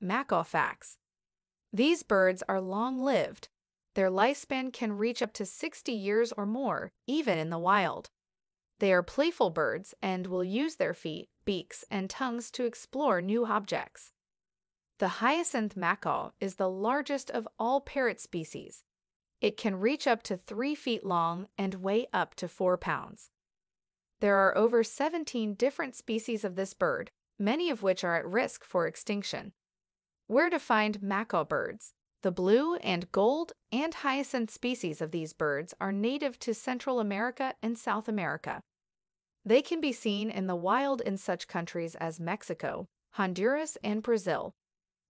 macaw facts. These birds are long-lived. Their lifespan can reach up to 60 years or more, even in the wild. They are playful birds and will use their feet, beaks, and tongues to explore new objects. The hyacinth macaw is the largest of all parrot species. It can reach up to 3 feet long and weigh up to 4 pounds. There are over 17 different species of this bird, many of which are at risk for extinction. Where to find macaw birds? The blue and gold and hyacinth species of these birds are native to Central America and South America. They can be seen in the wild in such countries as Mexico, Honduras, and Brazil.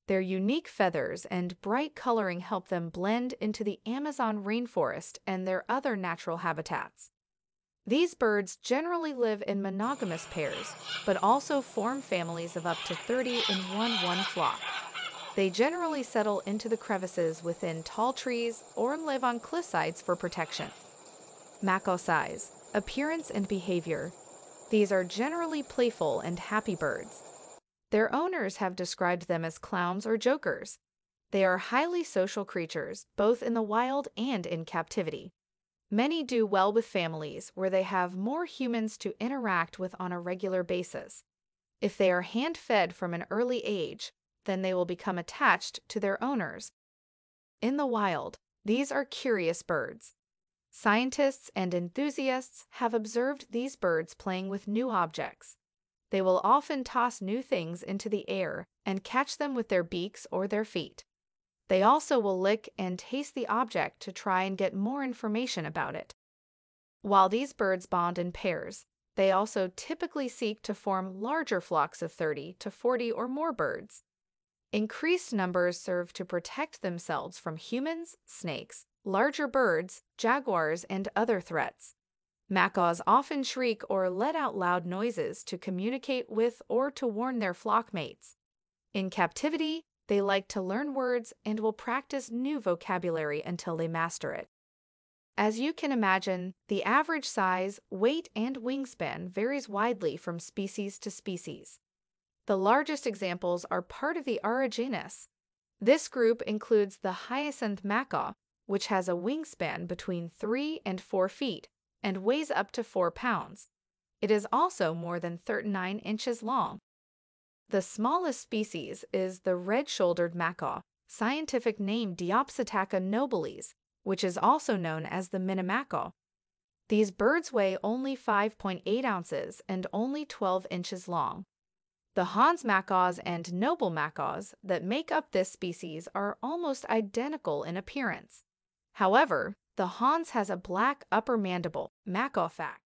Their unique feathers and bright coloring help them blend into the Amazon rainforest and their other natural habitats. These birds generally live in monogamous pairs, but also form families of up to 30 in one one flock. They generally settle into the crevices within tall trees or live on cliff sides for protection. Macaw size, appearance and behavior. These are generally playful and happy birds. Their owners have described them as clowns or jokers. They are highly social creatures, both in the wild and in captivity. Many do well with families where they have more humans to interact with on a regular basis. If they are hand fed from an early age, then they will become attached to their owners. In the wild, these are curious birds. Scientists and enthusiasts have observed these birds playing with new objects. They will often toss new things into the air and catch them with their beaks or their feet. They also will lick and taste the object to try and get more information about it. While these birds bond in pairs, they also typically seek to form larger flocks of 30 to 40 or more birds. Increased numbers serve to protect themselves from humans, snakes, larger birds, jaguars, and other threats. Macaws often shriek or let out loud noises to communicate with or to warn their flock mates. In captivity, they like to learn words and will practice new vocabulary until they master it. As you can imagine, the average size, weight, and wingspan varies widely from species to species. The largest examples are part of the Ara genus. This group includes the hyacinth macaw, which has a wingspan between 3 and 4 feet and weighs up to 4 pounds. It is also more than 39 inches long. The smallest species is the red-shouldered macaw, scientific name Diopsittaca nobilis, which is also known as the minimacaw. These birds weigh only 5.8 ounces and only 12 inches long. The Hahn's macaws and noble macaws that make up this species are almost identical in appearance. However, the Hahn's has a black upper mandible, macaw fact,